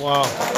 Wow.